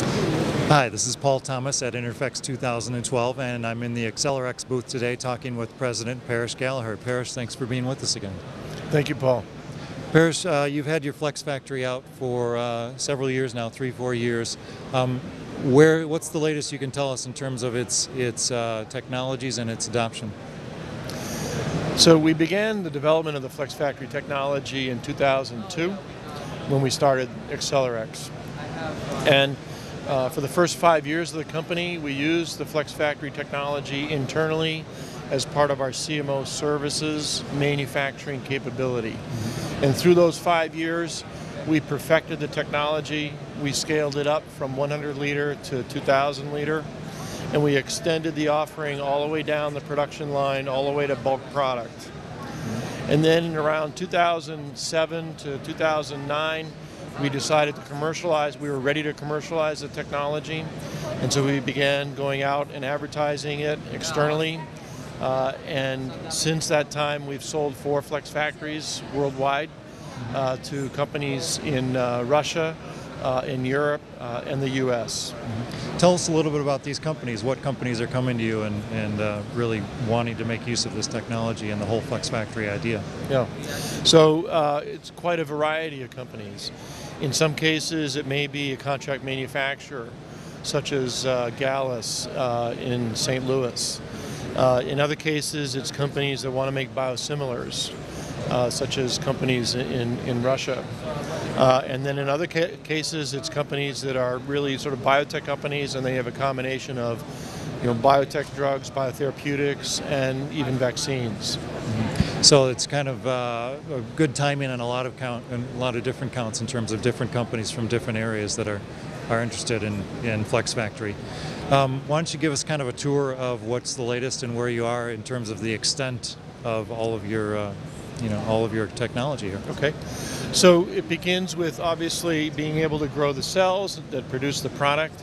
Hi, this is Paul Thomas at Interphex 2012, and I'm in the Xcellerex booth today talking with President Parrish Galliher. Parrish, thanks for being with us again. Thank you, Paul. Parrish, uh, you've had your Flex Factory out for uh, several years now, three, four years. Um, where, what's the latest you can tell us in terms of its, its uh, technologies and its adoption? So we began the development of the Flex Factory technology in 2002 when we started Xcellerex. And uh, for the first five years of the company, we used the Flex Factory technology internally as part of our CMO services manufacturing capability. Mm-hmm. And through those five years, we perfected the technology. We scaled it up from 100 liter to 2,000 liter. And we extended the offering all the way down the production line, all the way to bulk product. And then around 2007 to 2009, we decided to commercialize. We were ready to commercialize the technology, and so we began going out and advertising it externally. Uh, and since that time, we've sold four Flex factories worldwide uh, to companies in uh, Russia, uh, in Europe, uh, and the U.S. Mm-hmm. Tell us a little bit about these companies. What companies are coming to you and, and uh, really wanting to make use of this technology and the whole Flex Factory idea? Yeah, so it's quite a variety of companies. In some cases, it may be a contract manufacturer, such as uh, Gallus uh, in St. Louis. Uh, in other cases, it's companies that want to make biosimilars, uh, such as companies in, in Russia. Uh, and then in other ca cases, it's companies that are really sort of biotech companies and they have a combination of you know, biotech drugs, biotherapeutics, and even vaccines. Mm-hmm. So it's kind of uh, a good timing on a lot of count, and a lot of different counts in terms of different companies from different areas that are are interested in, in Flex Factory. Um, why don't you give us kind of a tour of what's the latest and where you are in terms of the extent of all of your, uh, you know, all of your technology here. Okay. So it begins with obviously being able to grow the cells that produce the product.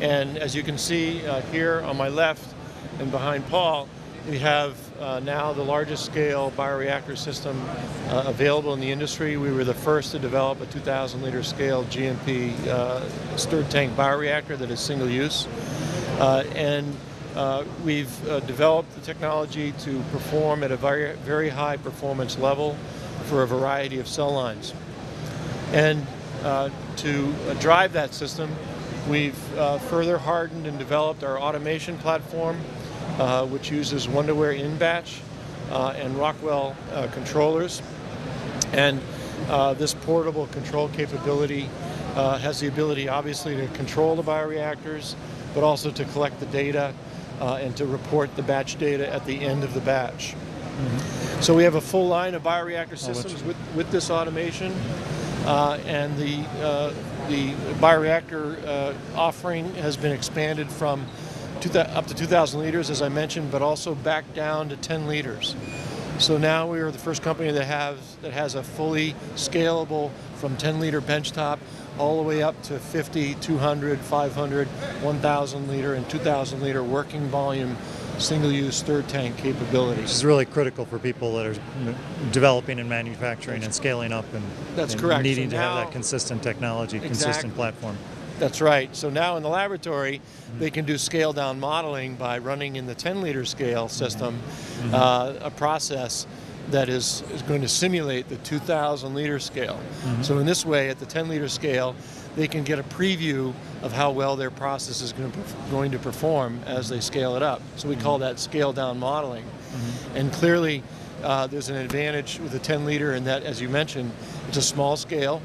And as you can see uh, here on my left and behind Paul, we have uh, now the largest scale bioreactor system uh, available in the industry. We were the first to develop a 2,000 liter scale GMP uh, stirred tank bioreactor that is single use. Uh, and uh, we've uh, developed the technology to perform at a very, very high performance level for a variety of cell lines. And to drive that system, we've further hardened and developed our automation platform uh, which uses Wonderware InBatch uh, and Rockwell uh, controllers. And uh, this portable control capability uh, has the ability, obviously, to control the bioreactors, but also to collect the data and to report the batch data at the end of the batch. Mm -hmm. So we have a full line of bioreactor systems with, with this automation. Uh, and the, uh, the bioreactor uh, offering has been expanded from up to 2,000 liters, as I mentioned, but also back down to 10 liters. So now we are the first company that has that has a fully scalable from 10 liter benchtop all the way up to 50, 200, 500, 1,000 liter, and 2,000 liter working volume single-use stirred tank capability. This is really critical for people that are developing and manufacturing and scaling up and, That's and correct. needing so to have that consistent technology, exactly. consistent platform. That's right. So now in the laboratory, mm-hmm. they can do scale down modeling by running in the 10 liter scale system mm-hmm. uh, a process that is, is going to simulate the 2,000 liter scale. Mm-hmm. So in this way, at the 10 liter scale, they can get a preview of how well their process is going to, going to perform as they scale it up. So we call mm-hmm. that scale down modeling. Mm-hmm. And clearly, uh, there's an advantage with the 10 liter in that, as you mentioned, it's a small scale.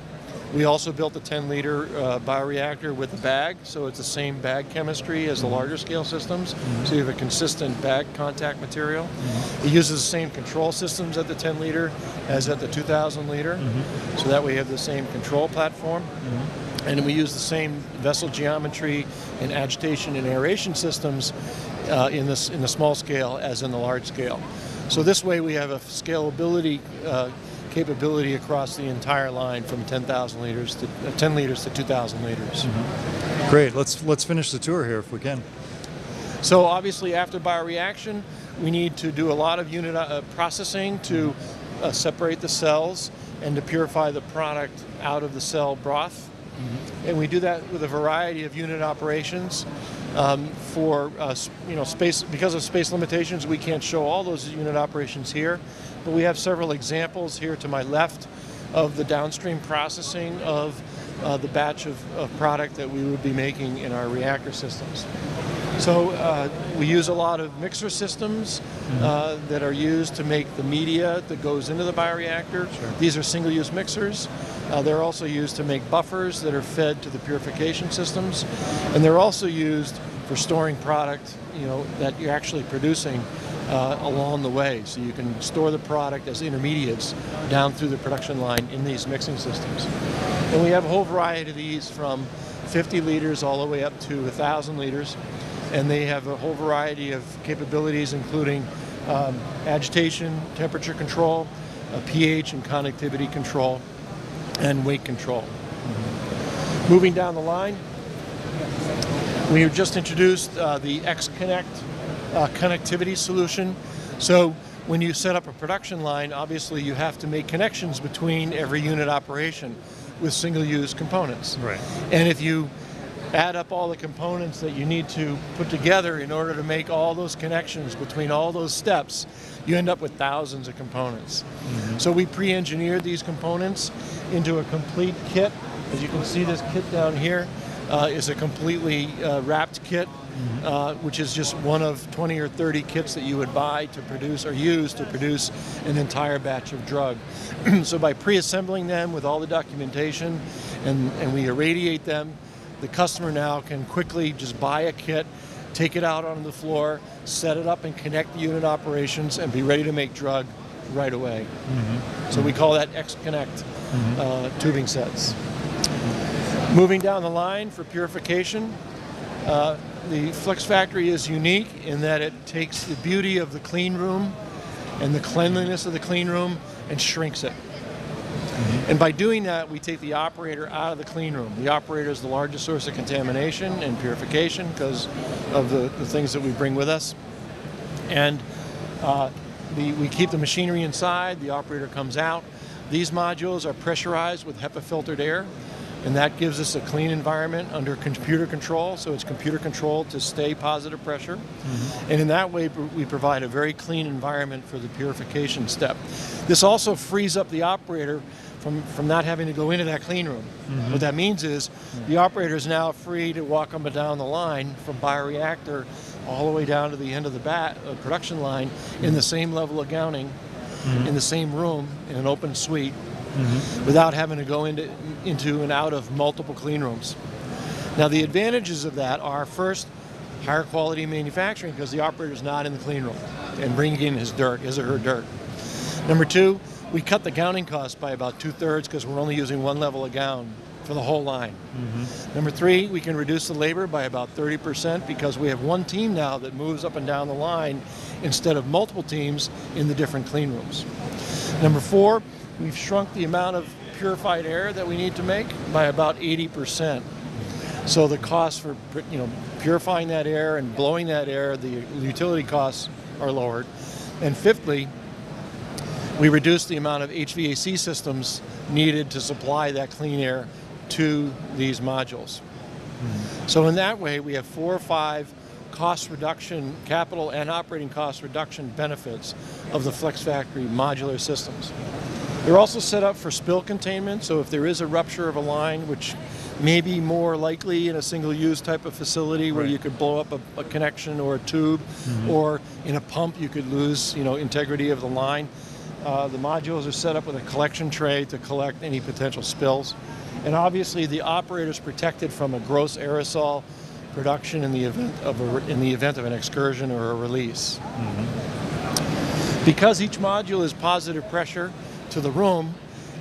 We also built a 10 liter uh, bioreactor with a bag, so it's the same bag chemistry as the larger scale systems. Mm-hmm. So you have a consistent bag contact material. Mm-hmm. It uses the same control systems at the 10 liter as at the 2000 liter, mm-hmm. so that we have the same control platform. Mm-hmm. And we use the same vessel geometry and agitation and aeration systems uh, in, this, in the small scale as in the large scale. So this way we have a scalability uh, capability across the entire line from 10,000 liters to uh, 10 liters to 2,000 liters. Mm-hmm. Great. Let's let's finish the tour here if we can. So obviously, after bioreaction, we need to do a lot of unit uh, processing to uh, separate the cells and to purify the product out of the cell broth. And we do that with a variety of unit operations. Um, for uh, you know space because of space limitations, we can't show all those unit operations here, but we have several examples here to my left of the downstream processing of uh, the batch of, of product that we would be making in our reactor systems. So uh, we use a lot of mixer systems uh, that are used to make the media that goes into the bioreactor. These are single-use mixers. Uh, they're also used to make buffers that are fed to the purification systems, and they're also used for storing product, you know, that you're actually producing uh, along the way. So you can store the product as intermediates down through the production line in these mixing systems. And we have a whole variety of these from 50 liters all the way up to 1,000 liters. And they have a whole variety of capabilities, including um, agitation, temperature control, uh, pH and conductivity control, and weight control. Moving down the line, we have just introduced uh, the X-Connect uh, connectivity solution. So when you set up a production line, obviously you have to make connections between every unit operation with single-use components. Right. And if you add up all the components that you need to put together in order to make all those connections between all those steps, you end up with thousands of components. So we pre-engineered these components into a complete kit. As you can see, this kit down here uh, is a completely uh, wrapped kit, uh, which is just one of 20 or 30 kits that you would buy to produce or use to produce an entire batch of drug. so by pre-assembling them with all the documentation and, and we irradiate them, the customer now can quickly just buy a kit, take it out on the floor, set it up and connect the unit operations and be ready to make drug right away. So we call that X-Connect uh, tubing sets. Moving down the line for purification, uh, the Flex Factory is unique in that it takes the beauty of the clean room and the cleanliness of the clean room and shrinks it. And by doing that, we take the operator out of the clean room. The operator is the largest source of contamination and purification because of the, the things that we bring with us. And uh, the, we keep the machinery inside, the operator comes out. These modules are pressurized with HEPA filtered air, and that gives us a clean environment under computer control, so it's computer controlled to stay positive pressure. Mm-hmm. And in that way, we provide a very clean environment for the purification step. This also frees up the operator from, from not having to go into that clean room. Mm-hmm. What that means is the operator is now free to walk up and down the line from bioreactor all the way down to the end of the bat, uh, production line in mm-hmm. the same level of gowning, in the same room, in an open suite, Mm-hmm. without having to go into, into and out of multiple clean rooms. Now, the advantages of that are first, higher quality manufacturing because the operator is not in the clean room and bringing in his dirt, his or her dirt. Number two, we cut the gowning cost by about two thirds because we're only using one level of gown for the whole line. Mm-hmm. Number three, we can reduce the labor by about 30% because we have one team now that moves up and down the line instead of multiple teams in the different clean rooms. Number four, we've shrunk the amount of purified air that we need to make by about 80%. So the cost for you know purifying that air and blowing that air, the utility costs are lowered. And fifthly, we reduce the amount of HVAC systems needed to supply that clean air to these modules. So in that way, we have four or five cost reduction, capital and operating cost reduction benefits of the Flex Factory modular systems. They're also set up for spill containment, so if there is a rupture of a line, which may be more likely in a single-use type of facility where Right. you could blow up a, a connection or a tube, or in a pump you could lose, you know, integrity of the line. Uh, the modules are set up with a collection tray to collect any potential spills. And obviously the operator is protected from a gross aerosol production in the event of a, in the event of an excursion or a release. Because each module is positive pressure to the room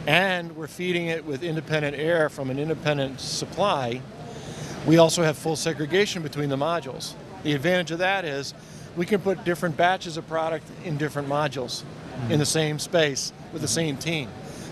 and we're feeding it with independent air from an independent supply, we also have full segregation between the modules. The advantage of that is we can put different batches of product in different modules in the same space with the same team.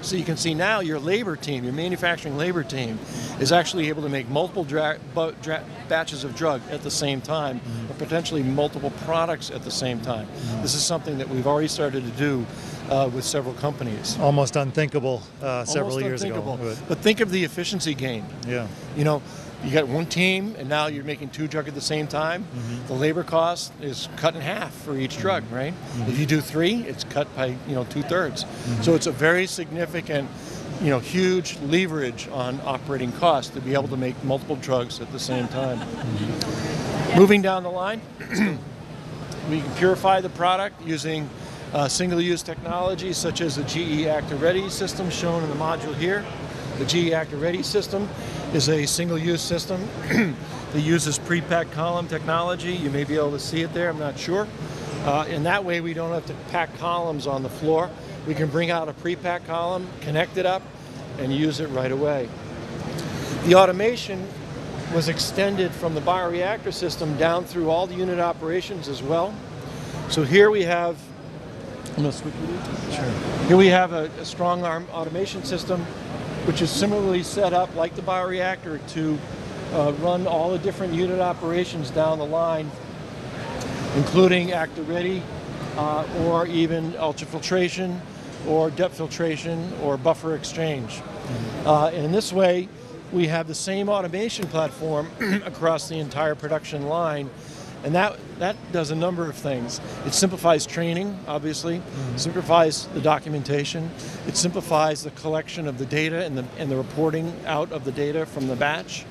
So you can see now your labor team, your manufacturing labor team, is actually able to make multiple dra- dra- batches of drug at the same time, or potentially multiple products at the same time. This is something that we've already started to do uh, with several companies. Almost unthinkable uh, several Almost years unthinkable. ago. but- But think of the efficiency gain. yeah. You know, you got one team, and now you're making two drugs at the same time. Mm-hmm. The labor cost is cut in half for each drug, right? Mm-hmm. If you do three, it's cut by you know two thirds. So it's a very significant, you know, huge leverage on operating costs to be able to make multiple drugs at the same time. Mm-hmm. Moving down the line, we can purify the product using uh, single-use technologies such as the GE ÄKTA ready system shown in the module here. The GE ÄKTA ready system is a single-use system that uses pre-packed column technology. You may be able to see it there, I'm not sure. Uh, and that way we don't have to pack columns on the floor. We can bring out a pre-packed column, connect it up, and use it right away. The automation was extended from the bioreactor system down through all the unit operations as well. So here we have, I'm gonna switch you. Sure. Here we have a, a strong arm automation system, which is similarly set up like the bioreactor to uh, run all the different unit operations down the line, including ÄKTA ready, uh, or even ultrafiltration, or depth filtration, or buffer exchange. Uh, and in this way, we have the same automation platform across the entire production line. And that, that does a number of things. It simplifies training, obviously, mm-hmm. simplifies the documentation, it simplifies the collection of the data and the, and the reporting out of the data from the batch,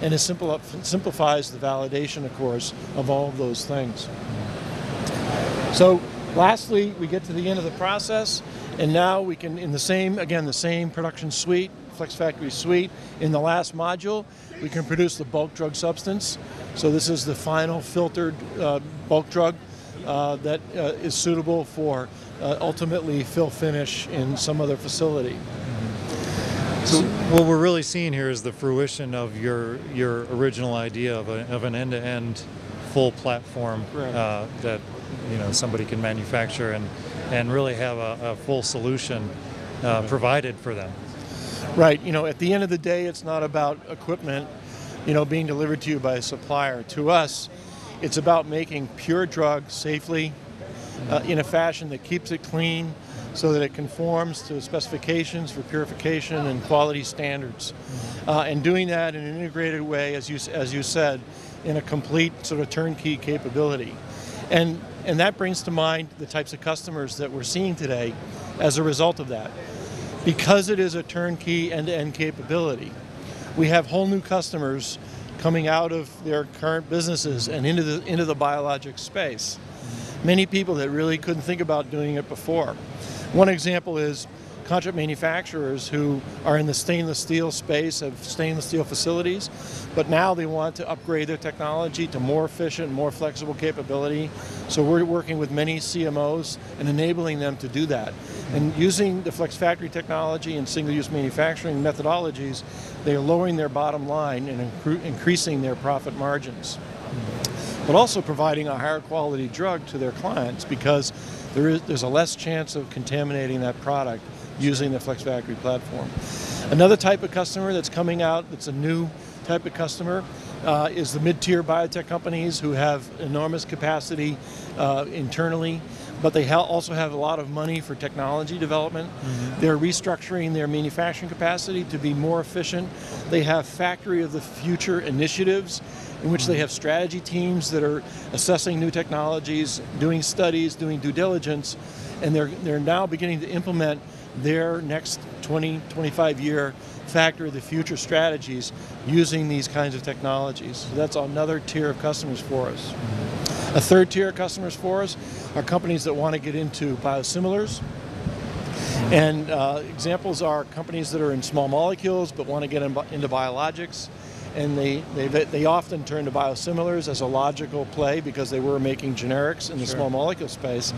and it simple, simplifies the validation, of course, of all of those things. So lastly, we get to the end of the process, and now we can, in the same, again, the same production suite, Flex Factory suite, in the last module, we can produce the bulk drug substance. So this is the final filtered uh, bulk drug uh, that uh, is suitable for uh, ultimately fill finish in some other facility. So what we're really seeing here is the fruition of your your original idea of, a, of an end-to-end full platform uh, that you know somebody can manufacture and and really have a, a full solution uh, provided for them. Right. You know, at the end of the day, it's not about equipment, you know, being delivered to you by a supplier. To us, it's about making pure drug safely uh, in a fashion that keeps it clean so that it conforms to specifications for purification and quality standards. Uh, and doing that in an integrated way, as you, as you said, in a complete sort of turnkey capability. And, and that brings to mind the types of customers that we're seeing today as a result of that because it is a turnkey end-to-end capability, we have whole new customers coming out of their current businesses and into the into the biologic space. Many people that really couldn't think about doing it before. One example is contract manufacturers who are in the stainless steel space of stainless steel facilities, but now they want to upgrade their technology to more efficient, more flexible capability. So we're working with many CMOs and enabling them to do that. And using the Flex Factory technology and single-use manufacturing methodologies, they are lowering their bottom line and increasing their profit margins but also providing a higher quality drug to their clients because there is there's a less chance of contaminating that product using the Flex Factory platform. Another type of customer that's coming out that's a new type of customer uh, is the mid-tier biotech companies who have enormous capacity uh, internally, but they also have a lot of money for technology development. Mm-hmm. They're restructuring their manufacturing capacity to be more efficient. They have factory of the future initiatives in which they mm-hmm. have strategy teams that are assessing new technologies, doing studies, doing due diligence, and they're, they're now beginning to implement their next 20, 25 year factory of the future strategies using these kinds of technologies. So that's another tier of customers for us. Mm-hmm. A third tier of customers for us are companies that want to get into biosimilars. And uh, examples are companies that are in small molecules but want to get in, into biologics. And they, they, they often turn to biosimilars as a logical play because they were making generics in the small molecule space.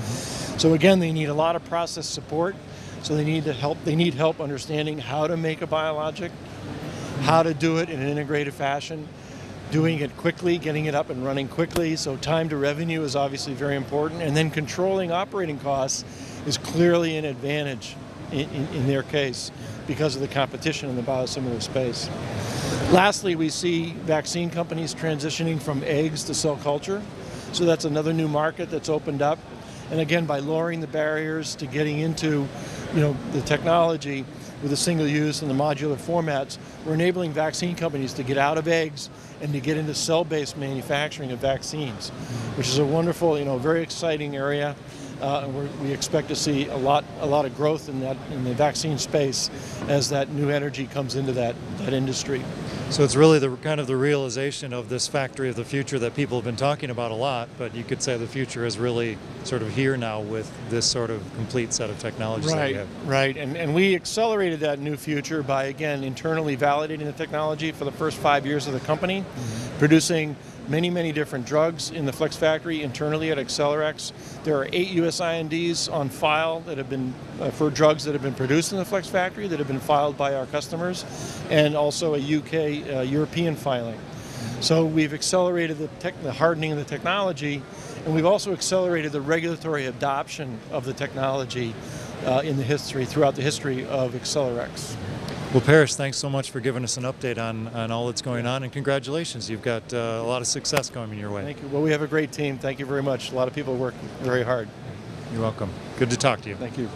So again, they need a lot of process support. So they need to help. They need help understanding how to make a biologic, how to do it in an integrated fashion, doing it quickly, getting it up and running quickly. So time to revenue is obviously very important, and then controlling operating costs is clearly an advantage in, in, in their case because of the competition in the biosimilar space. Lastly, we see vaccine companies transitioning from eggs to cell culture. So that's another new market that's opened up. And again, by lowering the barriers to getting into, you know, the technology with the single use and the modular formats, we're enabling vaccine companies to get out of eggs and to get into cell-based manufacturing of vaccines, which is a wonderful, you know, very exciting area. Uh, we're, we expect to see a lot, a lot of growth in that in the vaccine space as that new energy comes into that, that industry. So it's really the kind of the realization of this factory of the future that people have been talking about a lot, but you could say the future is really sort of here now with this sort of complete set of technologies that we Right, have. right. And, and we accelerated that new future by, again, internally validating the technology for the first five years of the company, producing many, many different drugs in the Flex factory internally at Xcellerex. There are eight US INDs on file that have been uh, for drugs that have been produced in the Flex factory that have been filed by our customers, and also a UK uh, European filing. So we've accelerated the, tech, the hardening of the technology, and we've also accelerated the regulatory adoption of the technology uh, in the history, throughout the history of Xcellerex. Well, Parrish, thanks so much for giving us an update on, on all that's going on, and congratulations. You've got uh, a lot of success coming your way. Thank you. Well, we have a great team. Thank you very much. A lot of people work very hard. You're welcome. Good to talk to you. Thank you.